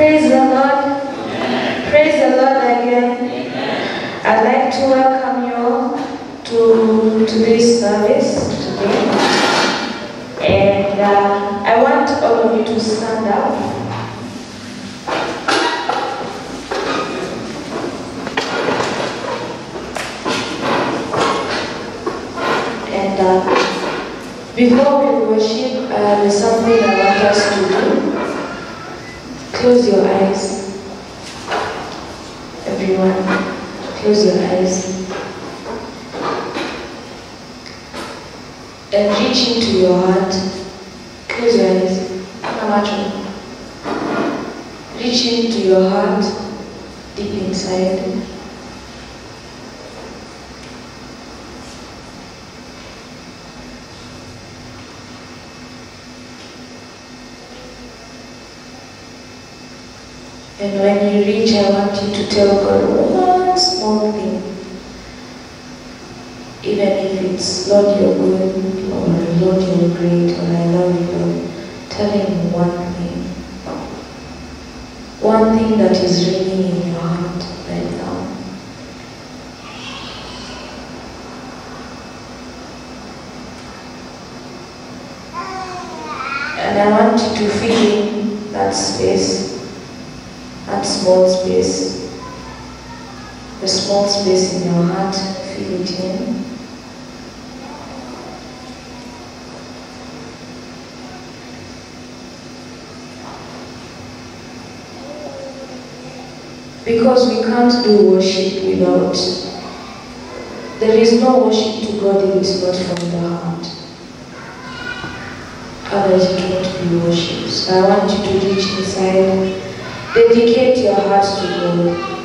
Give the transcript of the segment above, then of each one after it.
Praise the Lord. Praise the Lord again. I'd like to welcome you all to, to this service today. And uh, I want all of you to stand up. And uh, before we worship, uh, there's something I want us to do. Close your eyes. Everyone, close your eyes. And reach into your heart. Close your eyes. Reach into your heart, deep inside. And when you reach, I want you to tell God one small thing. Even if it's, Lord, you're good, or Lord, you're great, or I love you. Tell Him one thing. One thing that is ringing in your heart right now. And I want you to fill in that space that small space, the small space in your heart, fill it in. Because we can't do worship without, there is no worship to God if it's not from the heart. Otherwise it won't be worship. So I want you to reach inside Dedicate your heart to God.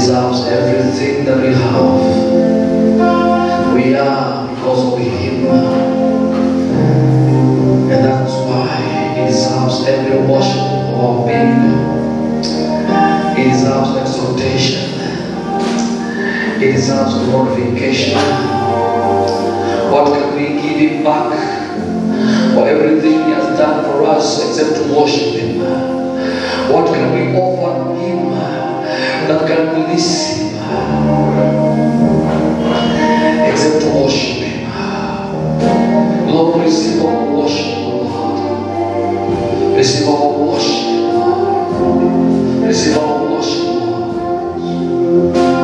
deserves everything that we have. We are because of Him. And that's why He deserves every worship of our being. He deserves exaltation. He deserves glorification. What can we give Him back for everything He has done for us except to worship Him? What can we offer Him cannot come to this except worship Him. Lord, receive our worship, Lord. Receive our worship, Lord. Receive our worship, Lord.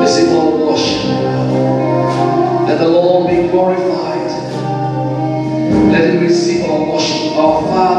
Receive our worship, Lord. Let the Lord be glorified. Let Him receive our worship, our Father.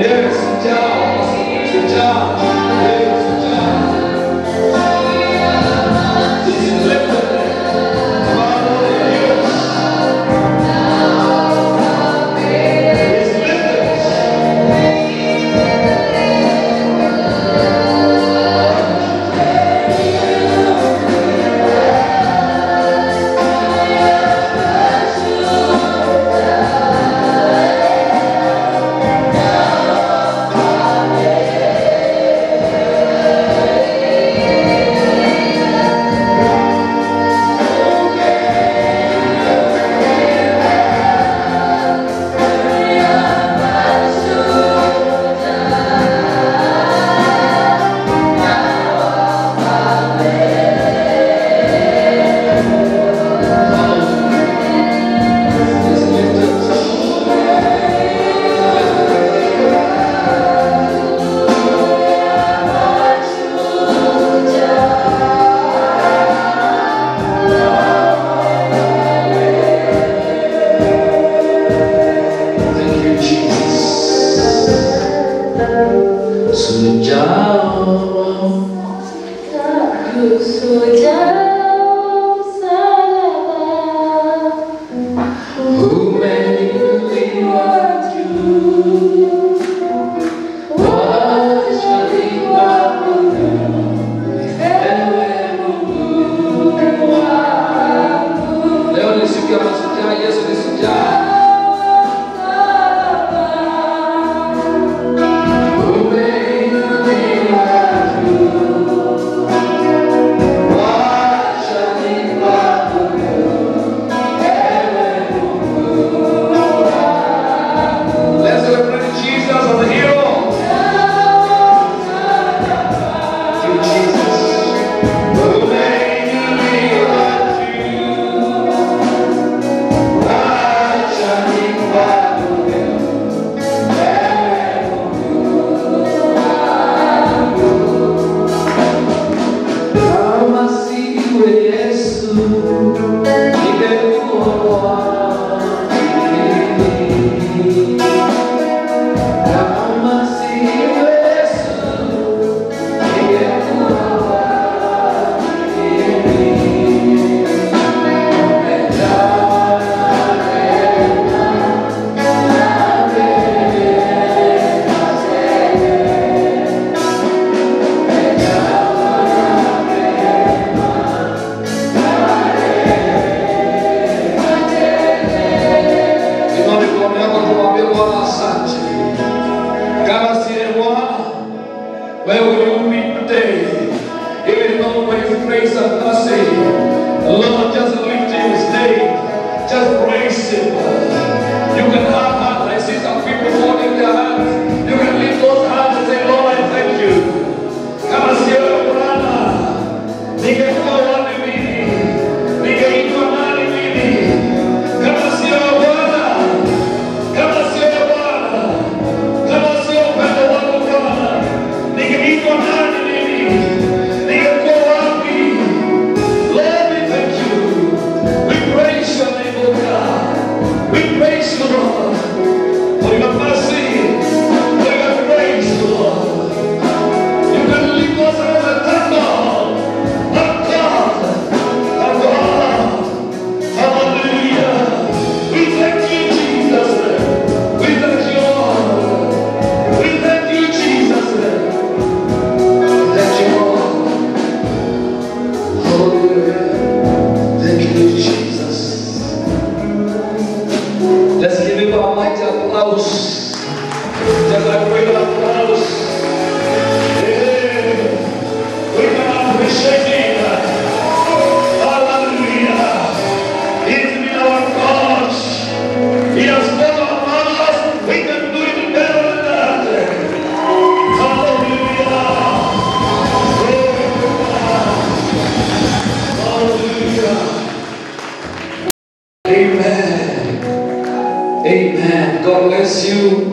예, 진짜, 진짜.